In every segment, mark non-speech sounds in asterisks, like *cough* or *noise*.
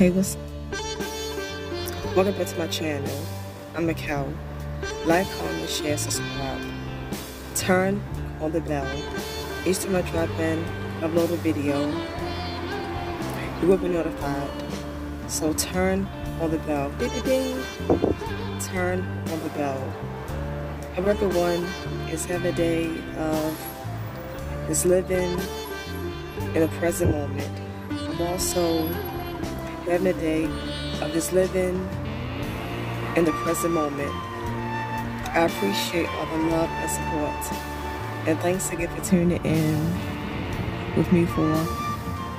Hey, what's Welcome back to my channel. I'm Michal. Like, comment, share, subscribe. Turn on the bell. Each time I drop in, upload a video, you will be notified. So turn on the bell. Ding, ding, ding. Turn on the bell. Hope everyone is having a day of is living in the present moment. I'm also having a day of just living in the present moment. I appreciate all the love and support. And thanks again for tuning in with me for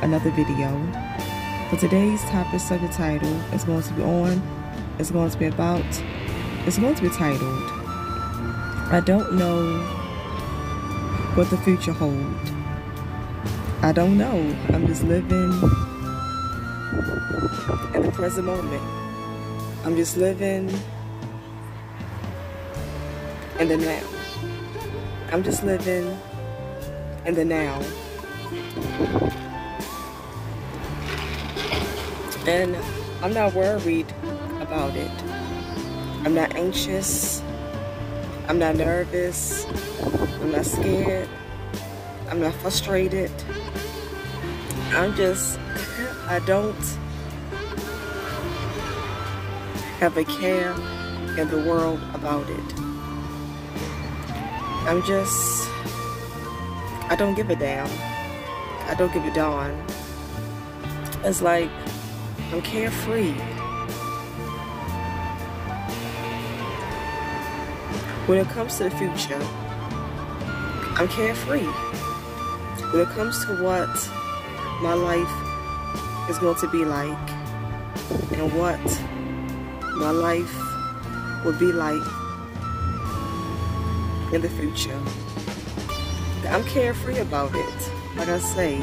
another video. For today's topic subject title is going to be on, it's going to be about, it's going to be titled, I don't know what the future holds. I don't know. I'm just living in the present moment. I'm just living in the now. I'm just living in the now. And I'm not worried about it. I'm not anxious. I'm not nervous. I'm not scared. I'm not frustrated. I'm just, I don't have a care in the world about it. I'm just, I don't give a damn. I don't give a darn. It's like, I'm carefree. When it comes to the future, I'm carefree. When it comes to what my life is going to be like and what my life will be like in the future, I'm carefree about it. Like I say,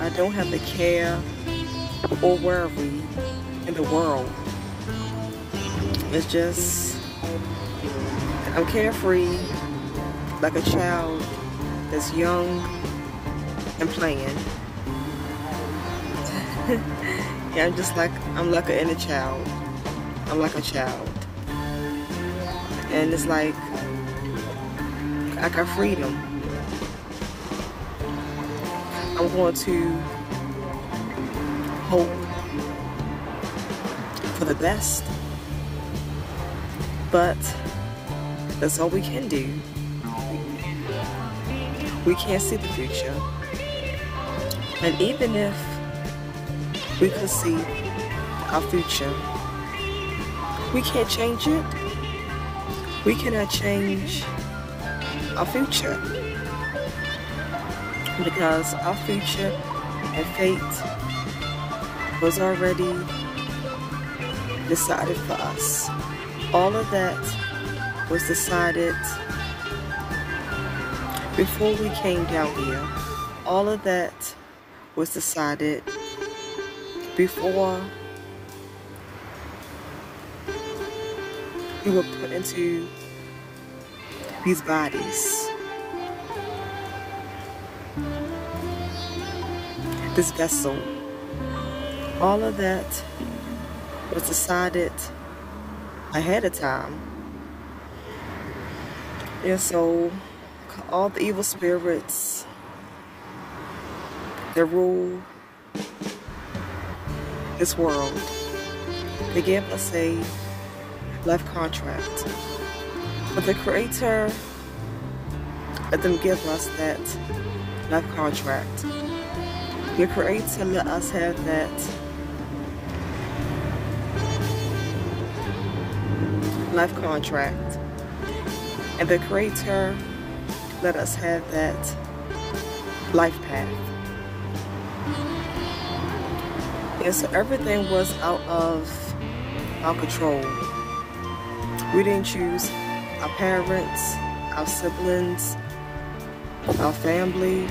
I don't have the care or worry in the world. It's just I'm carefree like a child that's young and playing. Yeah, I'm just like, I'm like an inner child. I'm like a child. And it's like, I got freedom. I'm going to hope for the best. But that's all we can do. We can't see the future. And even if we could see our future, we can't change it. We cannot change our future. Because our future and fate was already decided for us. All of that was decided before we came down here. All of that was decided before we were put into these bodies. This vessel. All of that was decided ahead of time. And so all the evil spirits that rule this world, they gave us a life contract. But the Creator let them give us that life contract. The Creator let us have that life contract. And the Creator let us have that life path. And so everything was out of our control. We didn't choose our parents, our siblings, our family.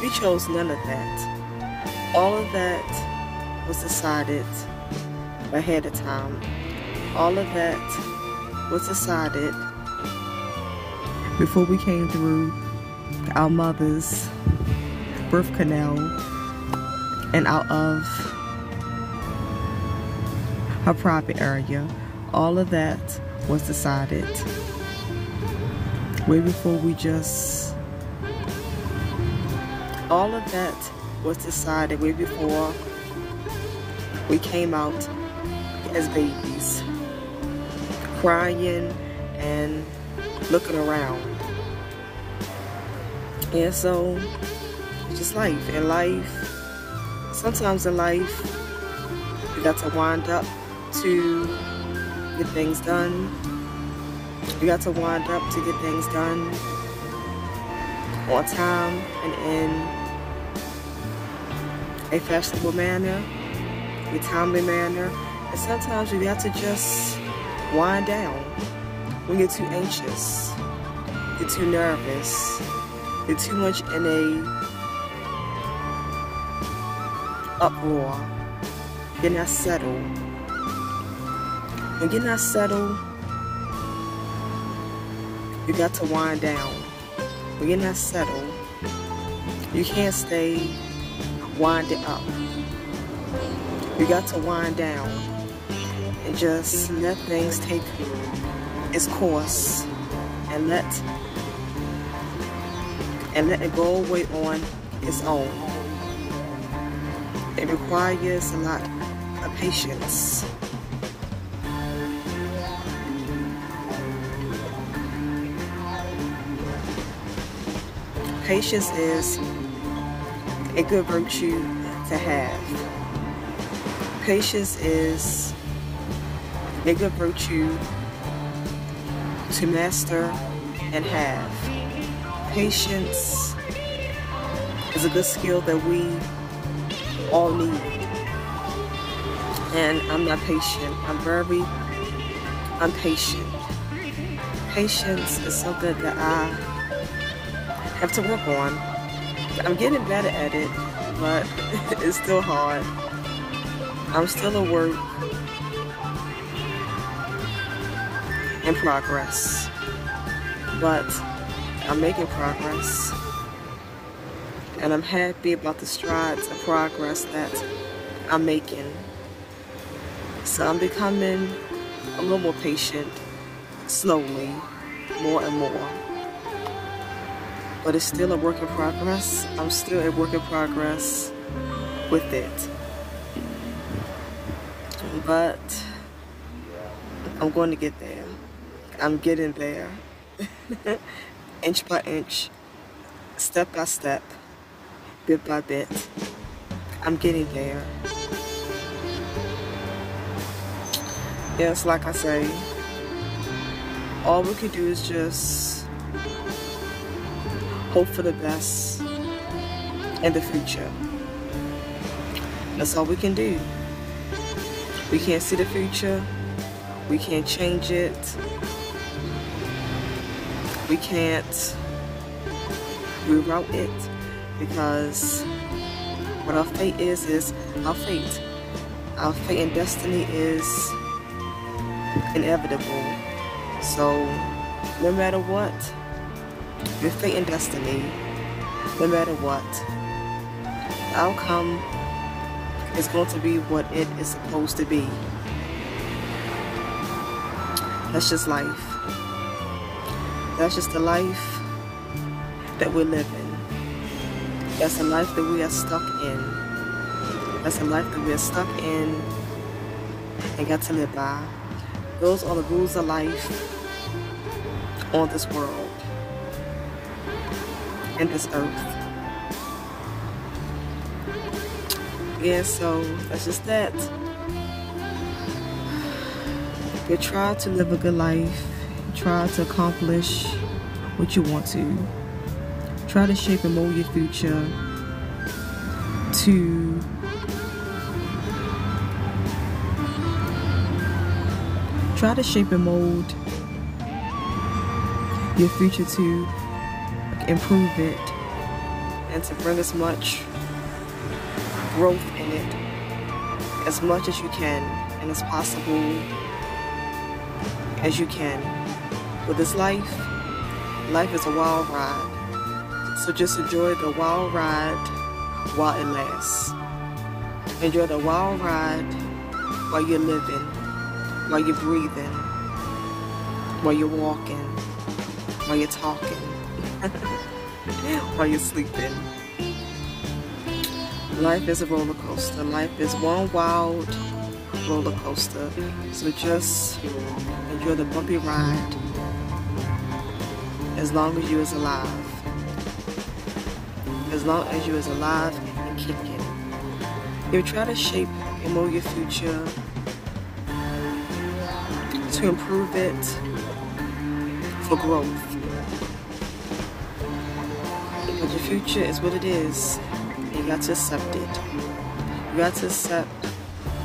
We chose none of that. All of that was decided ahead of time. All of that was decided before we came through our mother's birth canal and out of her private area. All of that was decided way before we just all of that was decided way before we came out as babies crying and looking around and so it's just life And life sometimes in life you got to wind up to get things done you got to wind up to get things done on time and in a fashionable manner, a timely manner. And sometimes you got to just wind down when you're too anxious, you're too nervous, you're too much in a uproar, you're settled. When you're not settled, you got to wind down. When you're not settled, you can't stay winded up. You got to wind down and just let things take its course and let and let it go away on its own. It requires a lot of patience. Patience is a good virtue to have. Patience is a good virtue to master and have. Patience is a good skill that we all need. And I'm not patient. I'm very impatient. Patience is something that I have to work on. I'm getting better at it, but *laughs* it's still hard. I'm still a work in progress, but I'm making progress. And I'm happy about the strides and progress that I'm making. So I'm becoming a little more patient, slowly, more and more but it's still a work in progress. I'm still a work in progress with it. But I'm going to get there. I'm getting there. *laughs* inch by inch, step by step, bit by bit. I'm getting there. Yes, like I say, all we can do is just hope for the best in the future. That's all we can do. We can't see the future. We can't change it. We can't reroute it because what our fate is, is our fate. Our fate and destiny is inevitable. So no matter what, your fate and destiny, no matter what. The outcome is going to be what it is supposed to be. That's just life. That's just the life that we're living. That's the life that we are stuck in. That's the life that we are stuck in and got to live by. Those are the rules of life on this world and this earth. Yeah, so that's just that. You try to live a good life, try to accomplish what you want to, try to shape and mold your future to try to shape and mold your future to improve it and to bring as much growth in it as much as you can and as possible as you can. With this life, life is a wild ride. So just enjoy the wild ride while it lasts. Enjoy the wild ride while you're living, while you're breathing, while you're walking, while you're talking, *laughs* while you're sleeping. Life is a roller coaster. Life is one wild roller coaster. So just enjoy the bumpy ride as long as you is alive. As long as you is alive and kicking. You try to shape and mold your future to improve it for growth. But your future is what it is. You got to accept it. You got to accept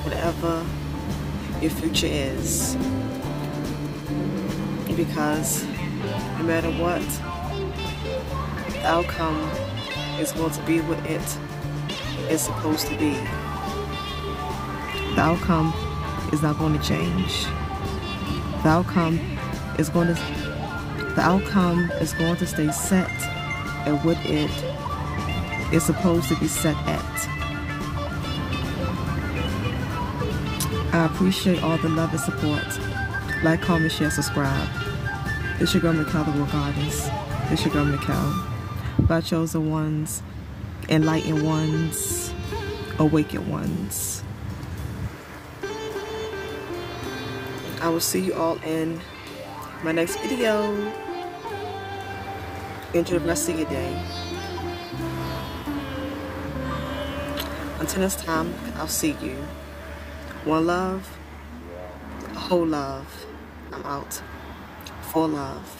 whatever your future is. Because no matter what, the outcome is going to be what it is supposed to be. The outcome is not going to change. The outcome is going to the outcome is going to stay set at what it is supposed to be set at. I appreciate all the love and support. Like, comment, share, subscribe. It's your girl Michal, the Awoke Goddess. It's your girl Michal. By chosen ones, enlightened ones, awakened ones. I will see you all in my next video. Enjoy the rest of your day. Until next time, I'll see you. One love, whole love. I'm out. For love.